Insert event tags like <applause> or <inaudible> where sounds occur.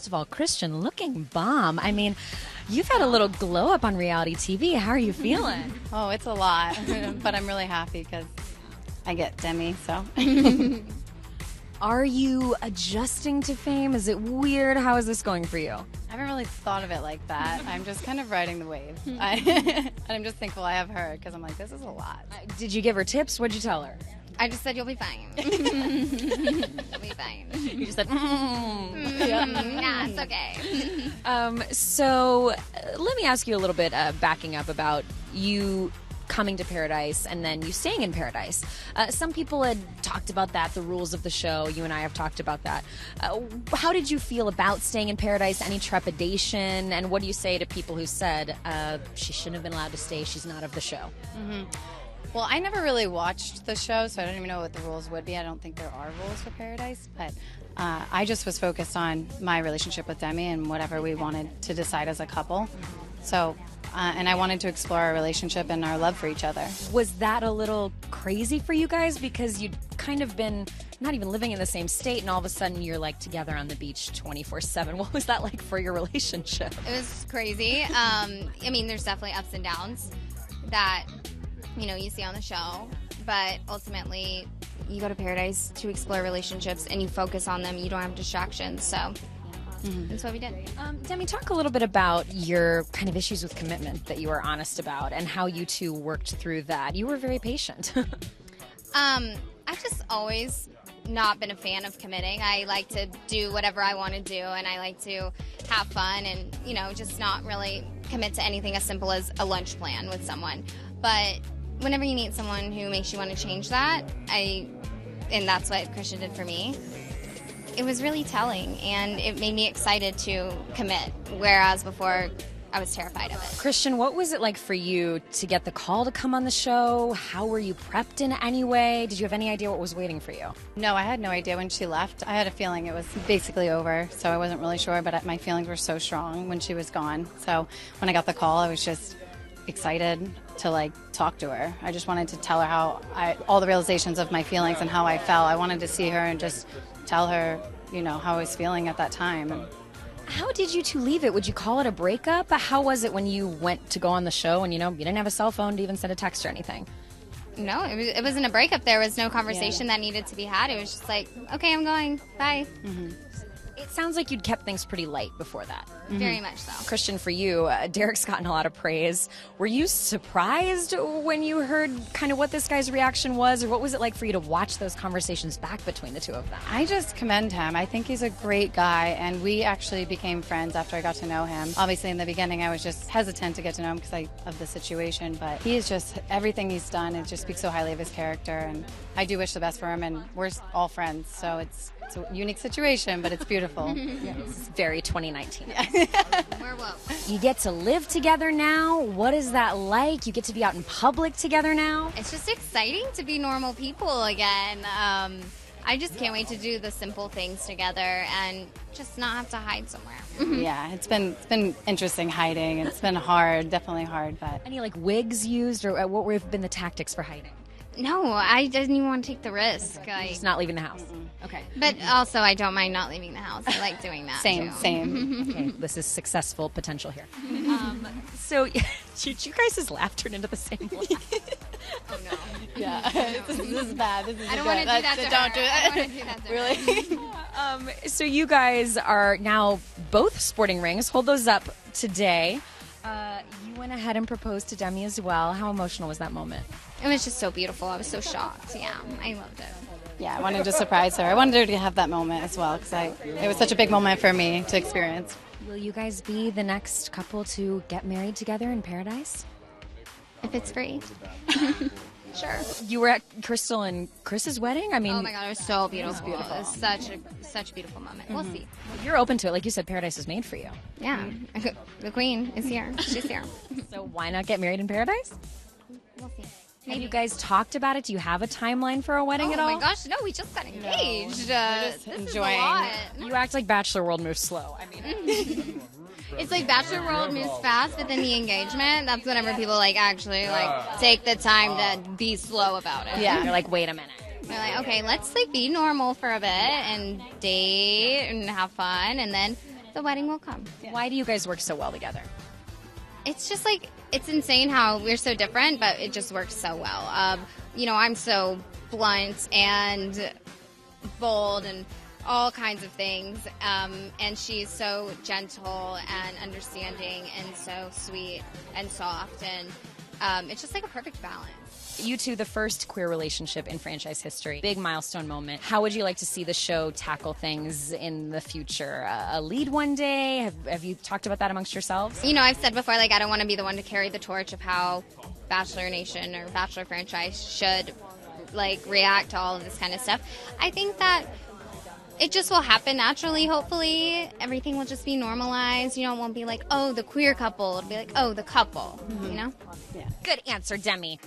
First of all, Kristian, looking bomb. I mean, you've had a little glow up on reality TV. How are you feeling? <laughs> Oh, it's a lot, <laughs> but I'm really happy because I get Demi, so. <laughs> are you adjusting to fame? Is it weird? How is this going for you? I haven't really thought of it like that. <laughs> I'm just kind of riding the wave. I, <laughs> and I'm just thankful I have her because I'm like, this is a lot. Did you give her tips? What'd you tell her? I just said you'll be fine. <laughs> you'll be fine. You just said, mm. yeah, it's okay. Um, so uh, let me ask you a little bit, uh, backing up about you coming to paradise and then you staying in paradise. Uh, some people had talked about that, the rules of the show. You and I have talked about that. Uh, how did you feel about staying in paradise? Any trepidation? And what do you say to people who said uh, she shouldn't have been allowed to stay? She's not of the show. Mm-hmm. Well, I never really watched the show, so I don't even know what the rules would be. I don't think there are rules for Paradise, but uh, I just was focused on my relationship with Demi and whatever we wanted to decide as a couple. So, uh, and I wanted to explore our relationship and our love for each other. Was that a little crazy for you guys because you'd kind of been not even living in the same state, and all of a sudden you're like together on the beach 24 7? <laughs> What was that like for your relationship? It was crazy. Um, I mean, there's definitely ups and downs that you know you see on the show, but ultimately you go to paradise to explore relationships and you focus on them. You don't have distractions, so. Mm-hmm. That's what we did. Um, Demi, talk a little bit about your kind of issues with commitment that you were honest about and how you two worked through that. You were very patient. <laughs> um, I've just always not been a fan of committing. I like to do whatever I want to do and I like to have fun and, you know, just not really commit to anything as simple as a lunch plan with someone. But whenever you meet someone who makes you want to change that, I, and that's what Kristian did for me. It was really telling, and it made me excited to commit. Whereas before, I was terrified of it. Kristian, what was it like for you to get the call to come on the show? How were you prepped in any way? Did you have any idea what was waiting for you? No, I had no idea when she left. I had a feeling it was basically over, so I wasn't really sure, but my feelings were so strong when she was gone. So when I got the call, I was just excited to like talk to her. I just wanted to tell her how I all the realizations of my feelings and how I felt. I wanted to see her and just tell her, you know, how I was feeling at that time. How did you two leave it? Would you call it a breakup? How was it when you went to go on the show and you know you didn't have a cell phone to even send a text or anything? No, it, was, it wasn't a breakup. There was no conversation yeah. that needed to be had. It was just like, okay, I'm going. Bye. Mm-hmm. It sounds like you'd kept things pretty light before that. Mm-hmm. Very much so. Kristian, for you, uh, Derek's gotten a lot of praise. Were you surprised when you heard kind of what this guy's reaction was, or what was it like for you to watch those conversations back between the two of them? I just commend him. I think he's a great guy, and we actually became friends after I got to know him. Obviously, in the beginning, I was just hesitant to get to know him because of the situation, but he is just everything he's done. It just speaks so highly of his character, and I do wish the best for him. And we're all friends, so it's it's a unique situation, but it's beautiful. <laughs> yes. It's very 2019. Yeah. We're woke. You get to live together now. What is that like? You get to be out in public together now. It's just exciting to be normal people again. Um, I just can't wait to do the simple things together and just not have to hide somewhere. <laughs> yeah, it's been it's been interesting hiding. It's been hard, definitely hard. But any like wigs used, or uh, what have been the tactics for hiding? No, I didn't even want to take the risk. I, just not leaving the house. Mm-mm. Okay. But also, I don't mind not leaving the house. I like doing that. same, too. same. <laughs> okay, this is successful potential here. <laughs> Um, so, <laughs> you, you guys' laugh turned into the same laugh. oh no. Yeah, this, this, is bad. This is I don't want to do that. To don't do it. I do that really. um, so you guys are now both sporting rings. Hold those up today. Uh, you went ahead and proposed to Demi as well. How emotional was that moment? It was just so beautiful. I was so shocked. Yeah, I loved it. Yeah, I wanted to surprise her. I wanted her to have that moment as well because it was such a big moment for me to experience. Will you guys be the next couple to get married together in paradise? If it's free. <laughs> sure. You were at Krystal and Chris's wedding. I mean, oh my god, it was so beautiful. It was, beautiful. It was such a such a beautiful moment. Mm-hmm. We'll see. You're open to it, like you said. Paradise is made for you. Yeah, <laughs> the queen is here. She's here. <laughs> so why not get married in paradise? We'll see. Maybe. Have you guys talked about it? Do you have a timeline for a wedding oh at all? Oh my gosh, no, we just got engaged. No, uh, just enjoying. Is a lot. You act like Bachelor World moves slow. I mean, <laughs> it's like Bachelor World moves fast, but then the engagement, that's whenever people like actually like take the time to be slow about it. Yeah, you're like, wait a minute. They're like, okay, let's like be normal for a bit and date and have fun, and then the wedding will come. Why do you guys work so well together? It's just like it's insane how we're so different, but it just works so well. Um, you know, I'm so blunt and bold and all kinds of things, um, and she's so gentle and understanding and so sweet and soft, and um, it's just like a perfect balance. You two, the first queer relationship in franchise history. Big milestone moment. How would you like to see the show tackle things in the future? Uh, a lead one day? Have, have you talked about that amongst yourselves? You know, I've said before, like, I don't want to be the one to carry the torch of how Bachelor Nation or Bachelor franchise should, like, react to all of this kind of stuff. I think that it just will happen naturally, hopefully. Everything will just be normalized. You know, it won't be like, oh, the queer couple. It'll be like, oh, the couple, mm-hmm. you know? Yeah. Good answer, Demi.